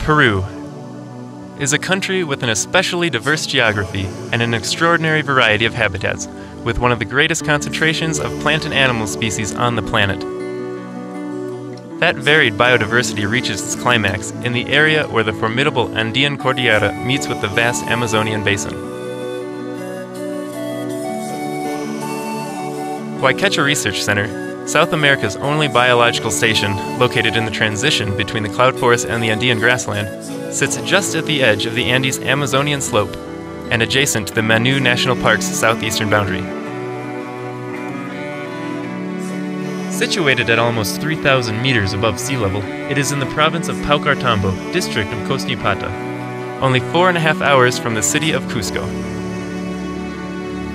Peru is a country with an especially diverse geography and an extraordinary variety of habitats, with one of the greatest concentrations of plant and animal species on the planet. That varied biodiversity reaches its climax in the area where the formidable Andean Cordillera meets with the vast Amazonian basin. Wayqecha Research Center South America's only biological station, located in the transition between the cloud forest and the Andean grassland, sits just at the edge of the Andes Amazonian slope and adjacent to the Manu National Park's southeastern boundary. Situated at almost 3,000 meters above sea level, it is in the province of Paucartambo, district of Cosnipata, only four and a half hours from the city of Cusco.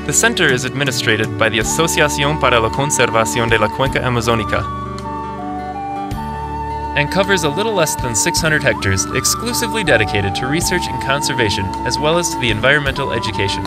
The center is administered by the Asociación para la Conservación de la Cuenca Amazónica and covers a little less than 600 hectares exclusively dedicated to research and conservation as well as to the environmental education.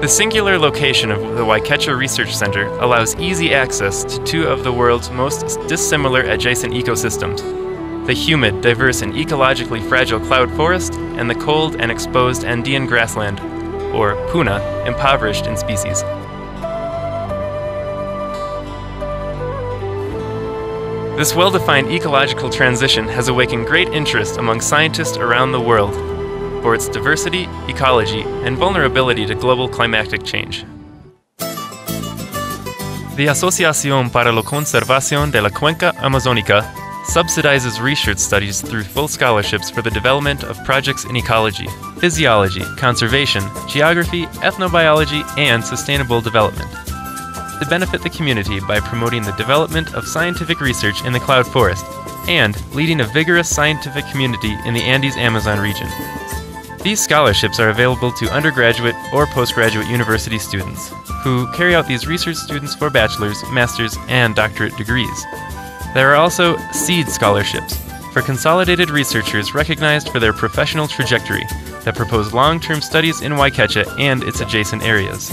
The singular location of the Wayqecha Research Center allows easy access to two of the world's most dissimilar adjacent ecosystems the humid, diverse, and ecologically fragile cloud forest, and the cold and exposed Andean grassland, or Puna, impoverished in species. This well defined ecological transition has awakened great interest among scientists around the world for its diversity, ecology, and vulnerability to global climatic change. The Asociación para la Conservación de la Cuenca Amazónica subsidizes research studies through full scholarships for the development of projects in ecology, physiology, conservation, geography, ethnobiology, and sustainable development. To benefit the community by promoting the development of scientific research in the cloud forest and leading a vigorous scientific community in the Andes Amazon region. These scholarships are available to undergraduate or postgraduate university students who carry out these research students for bachelor's, master's, and doctorate degrees. There are also SEED scholarships for consolidated researchers recognized for their professional trajectory that propose long term studies in Wayqecha and its adjacent areas.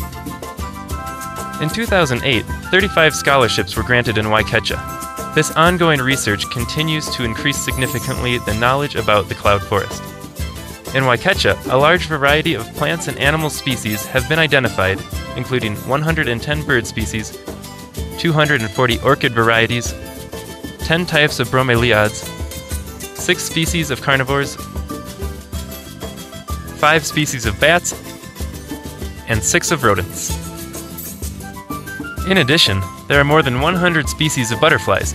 In 2008, 35 scholarships were granted in Wayqecha. This ongoing research continues to increase significantly the knowledge about the cloud forest. In Wayqecha, a large variety of plants and animal species have been identified, including 110 bird species, 240 orchid varieties, 10 types of bromeliads, 6 species of carnivores, 5 species of bats, and 6 of rodents. In addition, there are more than 100 species of butterflies,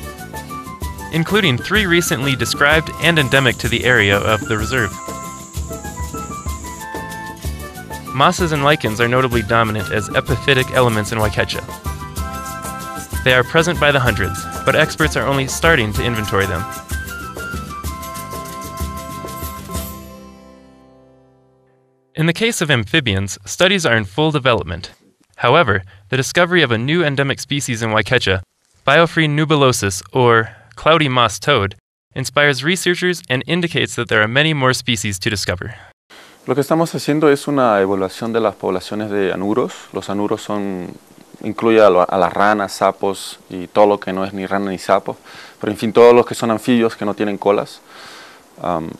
including three recently described and endemic to the area of the reserve. Mosses and lichens are notably dominant as epiphytic elements in Wayqecha. They are present by the hundreds, but experts are only starting to inventory them. In the case of amphibians, studies are in full development. However, the discovery of a new endemic species in Wayqecha, Bryophryne nubilosus, or cloudy moss toad, inspires researchers and indicates that there are many more species to discover. Lo que estamos haciendo es una evaluación de las poblaciones de anuros. Los anuros son, incluye a, a, las ranas, sapos y todo lo que no es ni rana ni sapo, pero en fin, todos los que son anfibios que no tienen colas. Um,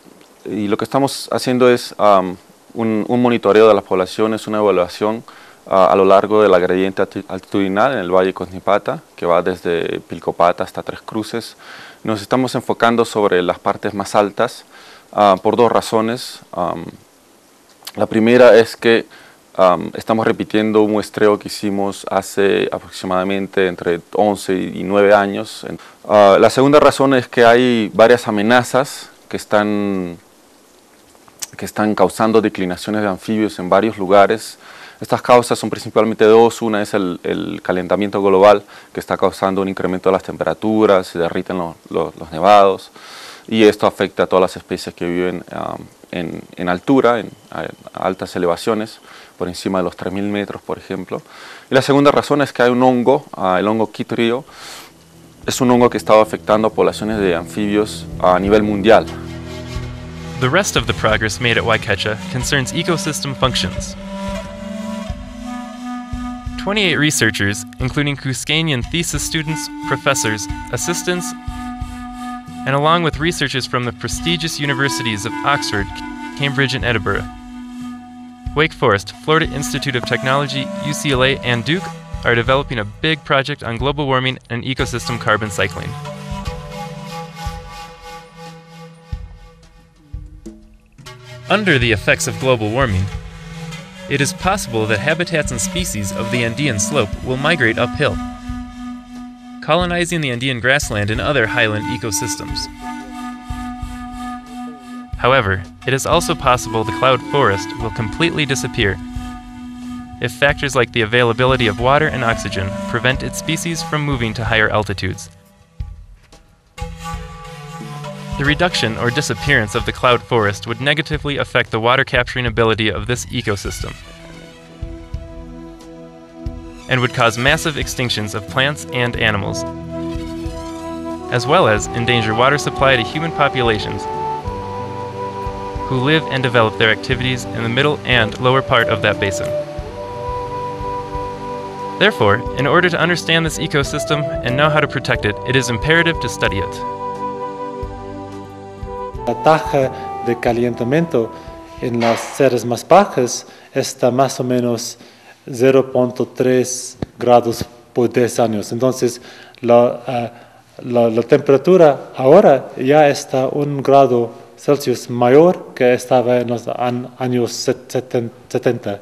y lo que estamos haciendo es um, un, un, monitoreo de las poblaciones, una evaluación uh, a lo largo de la gradiente altitudinal en el Valle Cosnipata, que va desde Pilcopata hasta Tres Cruces. Nos estamos enfocando sobre las partes más altas uh, por dos razones. Um, la primera es que um, estamos repitiendo un muestreo que hicimos hace aproximadamente entre 11 y 9 años. Uh, la segunda razón es que hay varias amenazas que están, que están causando declinaciones de anfibios en varios lugares. Estas causas son principalmente dos. Una es el, el, calentamiento global, que está causando un incremento de las temperaturas, se derriten los, los, los nevados, y esto afecta a todas las especies que viven um, en, en, altura, en a, altas elevaciones, por encima de los 3.000 metros, por ejemplo. Y la segunda razón es que hay un hongo, uh, el hongo Kitrio, es un hongo que está afectando a poblaciones de anfibios a nivel mundial. The rest of the progress made at Waikecha concerns ecosystem functions. 28 researchers, including Kuskanian thesis students, professors, assistants, and along with researchers from the prestigious universities of Oxford, Cambridge, and Edinburgh. Wake Forest, Florida Institute of Technology, UCLA, and Duke are developing a big project on global warming and ecosystem carbon cycling. Under the effects of global warming, it is possible that habitats and species of the Andean slope will migrate uphill, colonizing the Andean grassland and other highland ecosystems. However, it is also possible the cloud forest will completely disappear if factors like the availability of water and oxygen prevent its species from moving to higher altitudes. The reduction or disappearance of the cloud forest would negatively affect the water capturing ability of this ecosystem and would cause massive extinctions of plants and animals, as well as endanger water supply to human populations who live and develop their activities in the middle and lower part of that basin. Therefore, in order to understand this ecosystem and know how to protect it, it is imperative to study it. La taja de calentamiento en las seres más bajas está más o menos 0.3 grados por 10 años. Entonces, la, uh, la, la, temperatura ahora ya está un grado Celsius mayor que estaba en los años 70.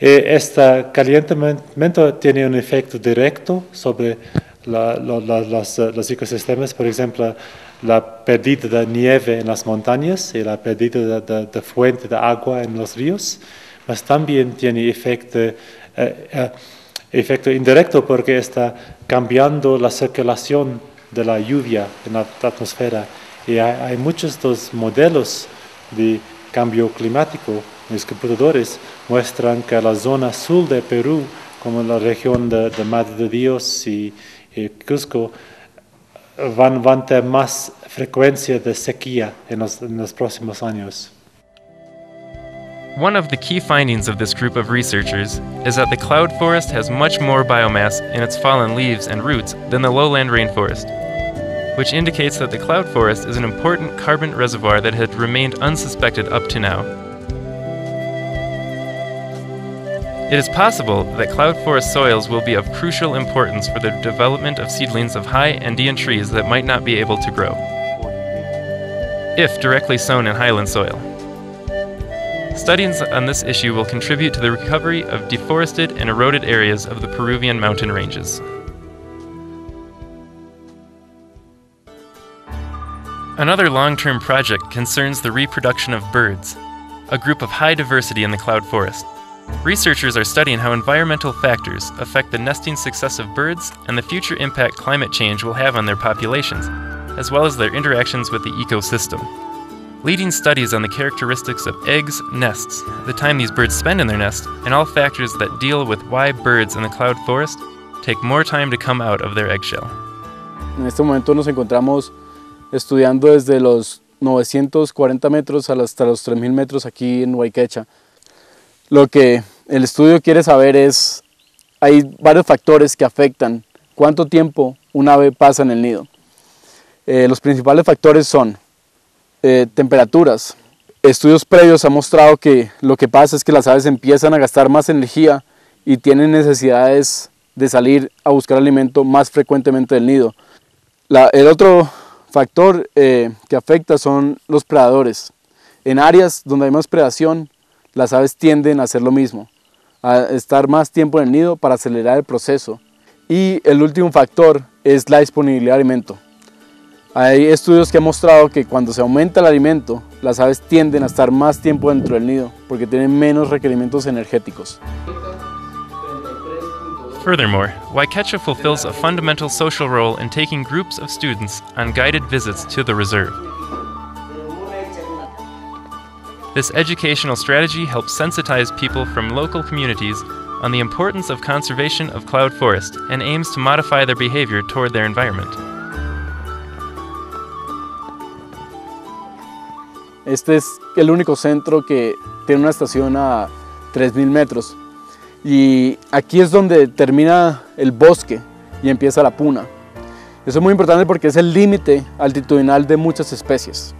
Este calentamiento tiene un efecto directo sobre la, las, los ecosistemas, por ejemplo, la pérdida de nieve en las montañas y la pérdida de, de fuente de agua en los ríos, mas también tiene efecto, eh, eh, efecto indirecto porque está cambiando la circulación de la lluvia en la atmósfera. Y hay, hay muchos dos modelos de cambio climático. Los computadores muestran que la zona sur de Perú, como la región de, de Madre de Dios y, Cusco, van, a tener más frecuencia de sequía en en los próximos años. One of the key findings of this group of researchers is that the cloud forest has much more biomass in its fallen leaves and roots than the lowland rainforest, which indicates that the cloud forest is an important carbon reservoir that had remained unsuspected up to now. It is possible that cloud forest soils will be of crucial importance for the development of seedlings of high Andean trees that might not be able to grow, if directly sown in highland soil. Studies on this issue will contribute to the recovery of deforested and eroded areas of the Peruvian mountain ranges. Another long term project concerns the reproduction of birds, a group of high diversity in the cloud forest. Researchers are studying how environmental factors affect the nesting success of birds and the future impact climate change will have on their populations, as well as their interactions with the ecosystem. Leading studies on the characteristics of eggs, nests, the time these birds spend in their nest, and all factors that deal with why birds in the cloud forest take more time to come out of their eggshell. En este momento nos encontramos estudiando desde los 940 metros hasta los 3000 metros aquí en Wayqecha. Lo que el estudio quiere saber es, hay varios factores que afectan cuánto tiempo un ave pasa en el nido. Eh, los principales factores son eh, temperaturas. Estudios previos han mostrado que lo que pasa es que las aves empiezan a gastar más energía y tienen necesidades de salir a buscar alimento más frecuentemente del nido. El otro factor eh, que afecta son los predadores. En áreas donde hay más predación, las aves tienden a hacer lo mismo. a estar más tiempo en el nido para acelerar el proceso. Y el último factor es la disponibilidad de alimento. Hay estudios que han mostrado que cuando se aumenta el alimento, las aves tienden a estar más tiempo dentro del nido porque tienen menos requerimientos energéticos. Furthermore, Wayqecha fulfills a fundamental social role in taking groups of students on guided visits to the reserve. This educational strategy helps sensitize people from local communities on the importance of conservation of cloud forest and aims to modify their behavior toward their environment. Este es el único centro que tiene una estación a 3.000 metros. Y aquí es donde termina el bosque y empieza la puna. Eso es muy importante porque es el límite altitudinal de muchas especies.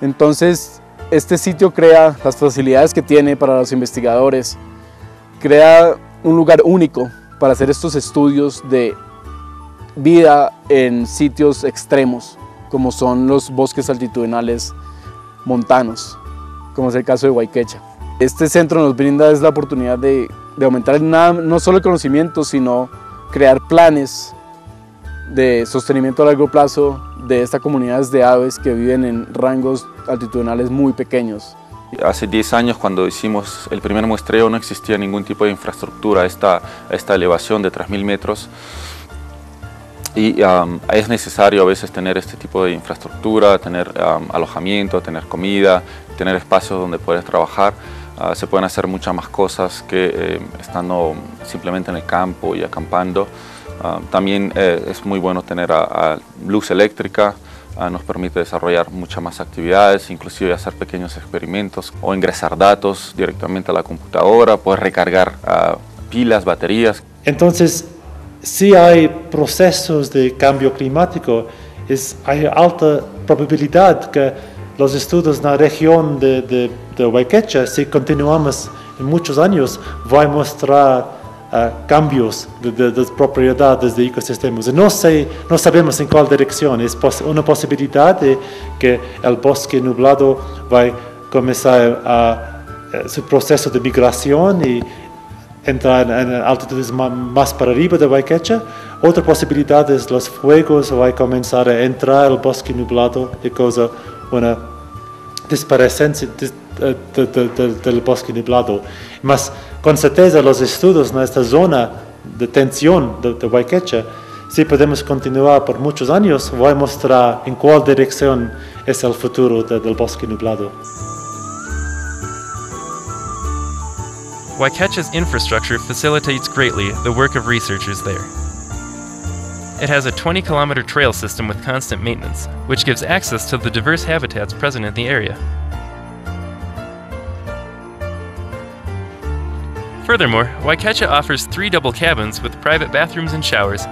Entonces, este sitio crea las facilidades que tiene para los investigadores, crea un lugar único para hacer estos estudios de vida en sitios extremos, como son los bosques altitudinales montanos, como es el caso de Huayquecha. Este centro nos brinda es la oportunidad de, de aumentar nada, no solo el conocimiento, sino crear planes de sostenimiento a largo plazo de estas comunidades de aves que viven en rangos altitudinales muy pequeños. Hace 10 años cuando hicimos el primer muestreo no existía ningún tipo de infraestructura esta, esta elevación de 3.000 metros y um, es necesario a veces tener este tipo de infraestructura, tener um, alojamiento, tener comida, tener espacios donde puedes trabajar. Uh, se pueden hacer muchas más cosas que eh, estando simplemente en el campo y acampando. Uh, también eh, es muy bueno tener a, a luz eléctrica, uh, nos permite desarrollar muchas más actividades, inclusive hacer pequeños experimentos o ingresar datos directamente a la computadora, poder recargar pilas, baterías. Entonces, si hay procesos de cambio climático, es, hay alta probabilidad que los estudios en la región de, de, de Huayquecha, si continuamos en muchos años, va a mostrar uh, cambios de, de, de, propiedades de ecosistemas. No, sé, no sabemos en cuál dirección. Es una posibilidad de que el bosque nublado va a comenzar su proceso de migración y entrar en altitudes más para arriba de Waikecha. Otra posibilidad es los fuegos, va a comenzar a entrar al bosque nublado y cosa una desparecencia de, de, de, del bosque nublado. Mas con certeza los estudios en esta zona de tensión de, de si podemos continuar por muchos años, va a mostrar en cuál dirección es el futuro del bosque nublado. Wayqecha's infrastructure facilitates greatly the work of researchers there. It has a 20 kilometer trail system with constant maintenance, which gives access to the diverse habitats present in the area. Furthermore, Wayqecha offers three double cabins with private bathrooms and showers,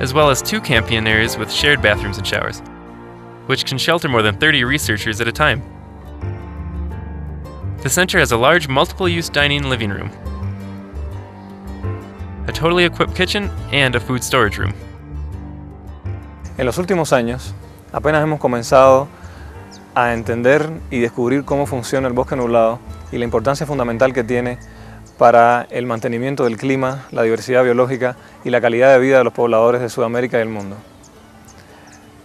as well as two campion areas with shared bathrooms and showers, which can shelter more than 30 researchers at a time. The center has a large multiple-use dining living room, a totally equipped kitchen, and a food storage room. En los últimos años, apenas hemos comenzado a entender y descubrir cómo funciona el bosque nublado y la importancia fundamental que tiene para el mantenimiento del clima, la diversidad biológica y la calidad de vida de los pobladores de Sudamérica y el mundo.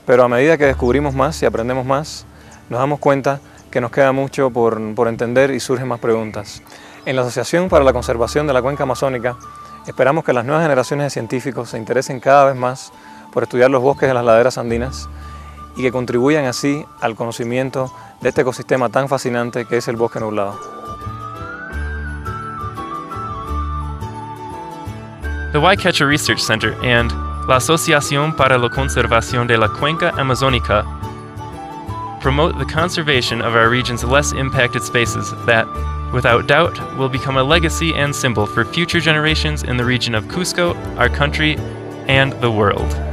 Pero a medida que descubrimos más y aprendemos más, nos damos cuenta que nos queda mucho por, entender y surgen más preguntas. En la Asociación para la Conservación de la Cuenca Amazónica esperamos que las nuevas generaciones de científicos se interesen cada vez más por estudiar los bosques de las laderas andinas y que contribuyan así al conocimiento de este ecosistema tan fascinante que es el bosque nublado. The Waikecha Research Center and la Asociación para la Conservación de la Cuenca Amazónica promote the conservation of our region's less impacted spaces that, without doubt, will become a legacy and symbol for future generations in the region of Cusco, our country, and the world.